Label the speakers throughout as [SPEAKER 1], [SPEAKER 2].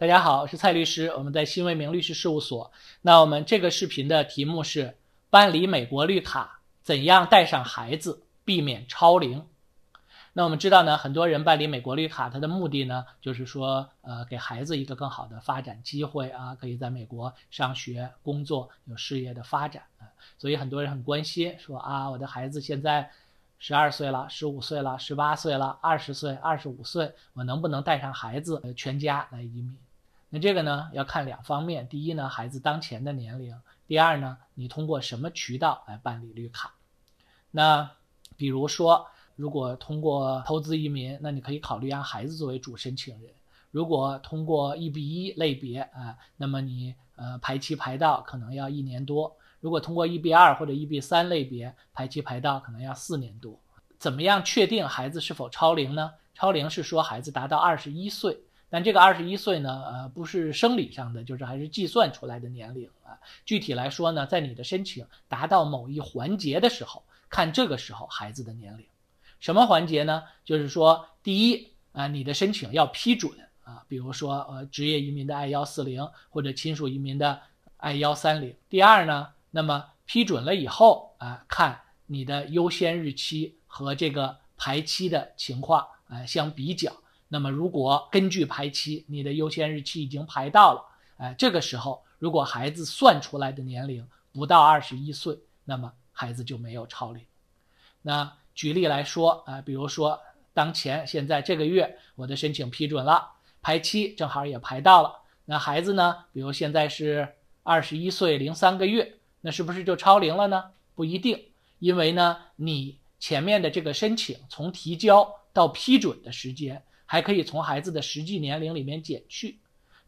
[SPEAKER 1] 大家好，我是蔡律师，我们在新为民律师事务所。那我们这个视频的题目是办理美国绿卡怎样带上孩子避免超龄。那我们知道呢，很多人办理美国绿卡，他的目的呢，就是说，呃，给孩子一个更好的发展机会啊，可以在美国上学、工作，有事业的发展啊。所以很多人很关心，说啊，我的孩子现在十二岁了、十五岁了、十八岁了、二十岁、二十五岁，我能不能带上孩子全家来移民？那这个呢，要看两方面。第一呢，孩子当前的年龄；第二呢，你通过什么渠道来办理绿卡？那比如说，如果通过投资移民，那你可以考虑让孩子作为主申请人；如果通过 EB 一类别啊，那么你呃排期排到可能要一年多；如果通过 EB 二或者 EB 三类别排期排到可能要四年多。怎么样确定孩子是否超龄呢？超龄是说孩子达到二十一岁。但这个二十一岁呢，呃，不是生理上的，就是还是计算出来的年龄啊。具体来说呢，在你的申请达到某一环节的时候，看这个时候孩子的年龄。什么环节呢？就是说，第一啊，你的申请要批准啊，比如说呃，职业移民的 I 幺四零或者亲属移民的 I 幺三零。第二呢，那么批准了以后啊，看你的优先日期和这个排期的情况啊相比较。那么，如果根据排期，你的优先日期已经排到了，哎，这个时候如果孩子算出来的年龄不到二十一岁，那么孩子就没有超龄。那举例来说，啊，比如说当前现在这个月我的申请批准了，排期正好也排到了，那孩子呢，比如现在是二十一岁零三个月，那是不是就超龄了呢？不一定，因为呢，你前面的这个申请从提交到批准的时间。还可以从孩子的实际年龄里面减去，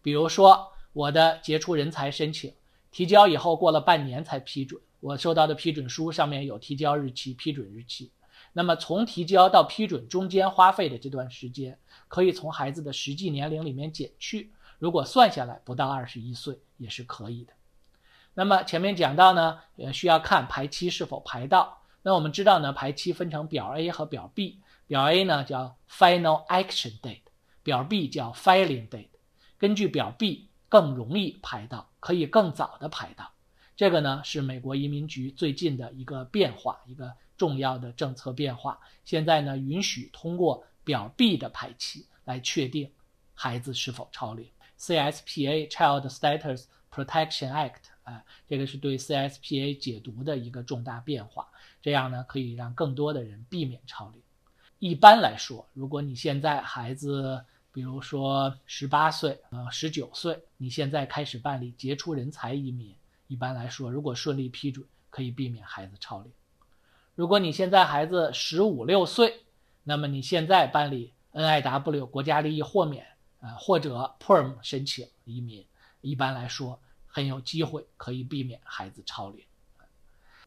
[SPEAKER 1] 比如说我的杰出人才申请提交以后过了半年才批准，我收到的批准书上面有提交日期、批准日期，那么从提交到批准中间花费的这段时间，可以从孩子的实际年龄里面减去，如果算下来不到二十一岁也是可以的。那么前面讲到呢，呃需要看排期是否排到，那我们知道呢，排期分成表 A 和表 B。表 A 呢叫 Final Action Date，表 B 叫 Filing Date。根据表 B 更容易排到，可以更早的排到。这个呢是美国移民局最近的一个变化，一个重要的政策变化。现在呢允许通过表 B 的排期来确定孩子是否超龄。CSPA Child Status Protection Act，啊，这个是对 CSPA 解读的一个重大变化。这样呢可以让更多的人避免超龄。一般来说，如果你现在孩子，比如说十八岁，呃，十九岁，你现在开始办理杰出人才移民，一般来说，如果顺利批准，可以避免孩子超龄。如果你现在孩子十五六岁，那么你现在办理 NIW 国家利益豁免，呃，或者 Perm 申请移民，一般来说很有机会可以避免孩子超龄。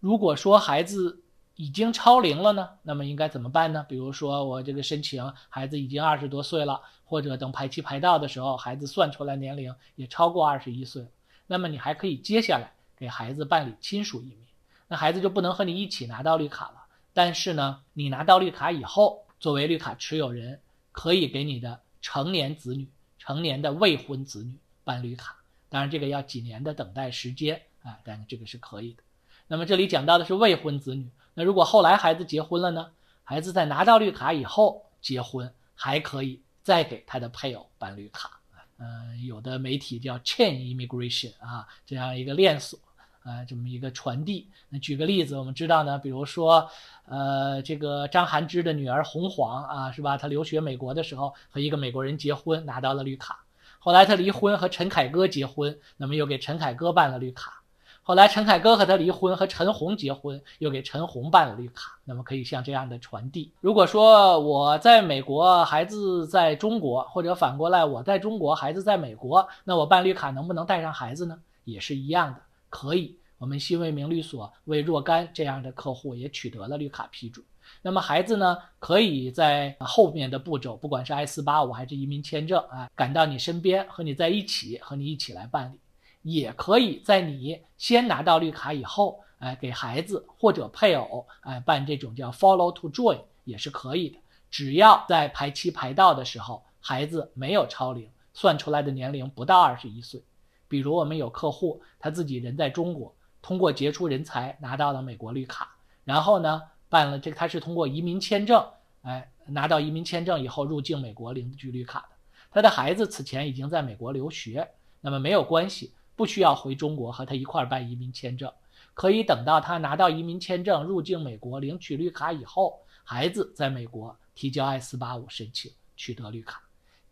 [SPEAKER 1] 如果说孩子，已经超龄了呢，那么应该怎么办呢？比如说我这个申请孩子已经二十多岁了，或者等排期排到的时候，孩子算出来年龄也超过二十一岁，那么你还可以接下来给孩子办理亲属移民，那孩子就不能和你一起拿到绿卡了。但是呢，你拿到绿卡以后，作为绿卡持有人，可以给你的成年子女、成年的未婚子女办绿卡，当然这个要几年的等待时间啊，但这个是可以的。那么这里讲到的是未婚子女。那如果后来孩子结婚了呢？孩子在拿到绿卡以后结婚，还可以再给他的配偶办绿卡。嗯，有的媒体叫 chain immigration 啊，这样一个链锁啊，这么一个传递。那举个例子，我们知道呢，比如说，呃，这个张涵之的女儿洪黄啊，是吧？她留学美国的时候和一个美国人结婚，拿到了绿卡。后来她离婚和陈凯歌结婚，那么又给陈凯歌办了绿卡。后来陈凯歌和他离婚，和陈红结婚，又给陈红办了绿卡。那么可以像这样的传递。如果说我在美国，孩子在中国，或者反过来我在中国，孩子在美国，那我办绿卡能不能带上孩子呢？也是一样的，可以。我们新为民律所为若干这样的客户也取得了绿卡批准。那么孩子呢，可以在后面的步骤，不管是 I 四八五还是移民签证啊，赶到你身边，和你在一起，和你一起来办理。也可以在你先拿到绿卡以后，哎，给孩子或者配偶，哎，办这种叫 follow to join 也是可以的。只要在排期排到的时候，孩子没有超龄，算出来的年龄不到二十一岁。比如我们有客户，他自己人在中国，通过杰出人才拿到了美国绿卡，然后呢办了这个，他是通过移民签证，哎，拿到移民签证以后入境美国领取绿卡的。他的孩子此前已经在美国留学，那么没有关系，不需要回中国和他一块儿办移民签证，可以等到他拿到移民签证入境美国领取绿卡以后，孩子在美国提交 I 四八五申请取得绿卡，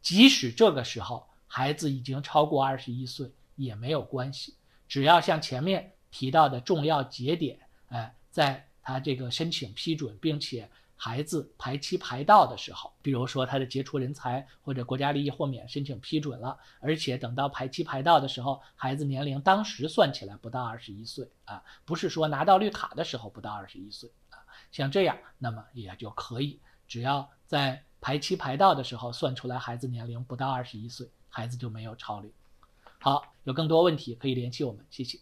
[SPEAKER 1] 即使这个时候孩子已经超过二十一岁。也没有关系，只要像前面提到的重要节点，哎，在他这个申请批准，并且孩子排期排到的时候，比如说他的杰出人才或者国家利益豁免申请批准了，而且等到排期排到的时候，孩子年龄当时算起来不到二十一岁啊，不是说拿到绿卡的时候不到二十一岁啊，像这样，那么也就可以，只要在排期排到的时候算出来孩子年龄不到二十一岁，孩子就没有超龄。好，有更多问题可以联系我们，谢谢。